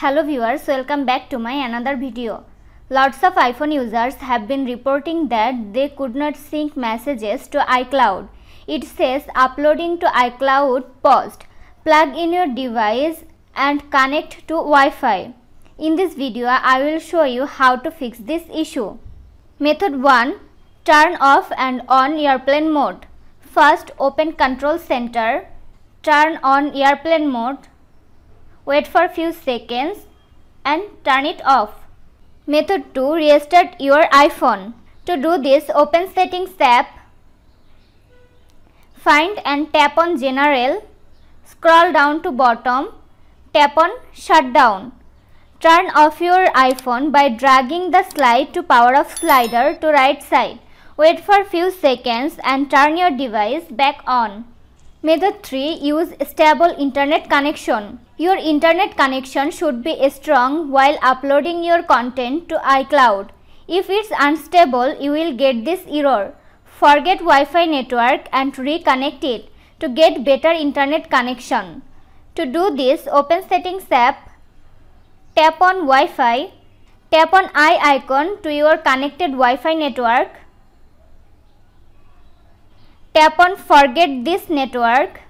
Hello viewers, welcome back to my another video. Lots of iPhone users have been reporting that they could not sync messages to iCloud. It says uploading to iCloud paused. Plug in your device and connect to Wi-Fi. In this video, I will show you how to fix this issue. Method 1. Turn off and on airplane mode. First, open control center. Turn on airplane mode wait for few seconds and turn it off. Method 2 restart your iPhone. To do this open settings tab, find and tap on general, scroll down to bottom, tap on shutdown. Turn off your iPhone by dragging the slide to power off slider to right side. Wait for few seconds and turn your device back on. Method 3 Use stable internet connection. Your internet connection should be strong while uploading your content to iCloud. If it's unstable, you will get this error. Forget Wi-Fi network and reconnect it to get better internet connection. To do this, open Settings app, tap on Wi-Fi, tap on i icon to your connected Wi-Fi network, tap on Forget this network.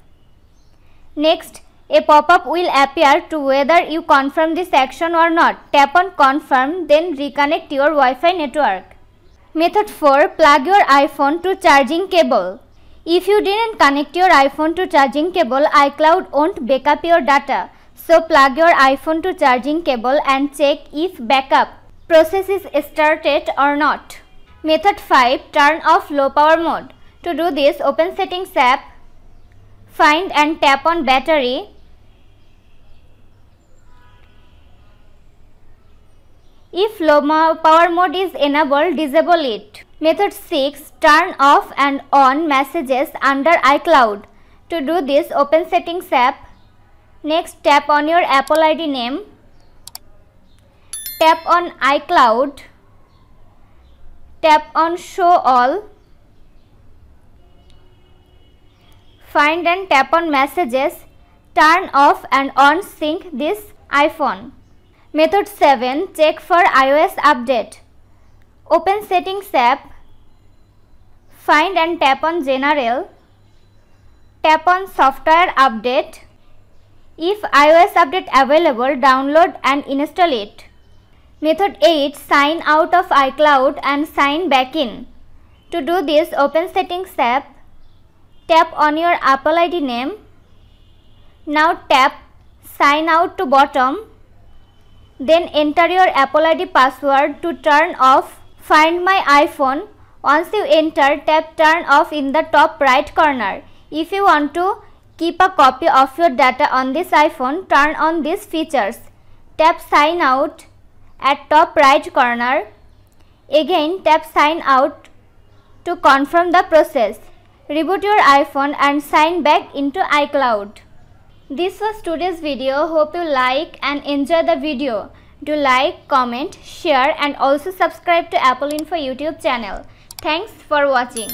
Next, a pop-up will appear to whether you confirm this action or not. Tap on confirm then reconnect your Wi-Fi network. Method 4. Plug your iPhone to charging cable. If you didn't connect your iPhone to charging cable, iCloud won't backup your data. So plug your iPhone to charging cable and check if backup process is started or not. Method 5. Turn off low power mode. To do this, open settings app, find and tap on battery If low power mode is enabled, disable it. Method 6. Turn off and on messages under iCloud. To do this, open Settings app. Next, tap on your Apple ID name. Tap on iCloud. Tap on Show All. Find and tap on Messages. Turn off and on sync this iPhone. Method 7. Check for iOS update. Open Settings app. Find and tap on General. Tap on Software Update. If iOS update available, download and install it. Method 8. Sign out of iCloud and sign back in. To do this, open Settings app. Tap on your Apple ID name. Now tap Sign out to bottom then enter your Apple ID password to turn off Find My iPhone. Once you enter, tap turn off in the top right corner. If you want to keep a copy of your data on this iPhone, turn on these features. Tap sign out at top right corner. Again tap sign out to confirm the process. Reboot your iPhone and sign back into iCloud. This was today's video. Hope you like and enjoy the video. Do like, comment, share and also subscribe to Apple Info YouTube channel. Thanks for watching.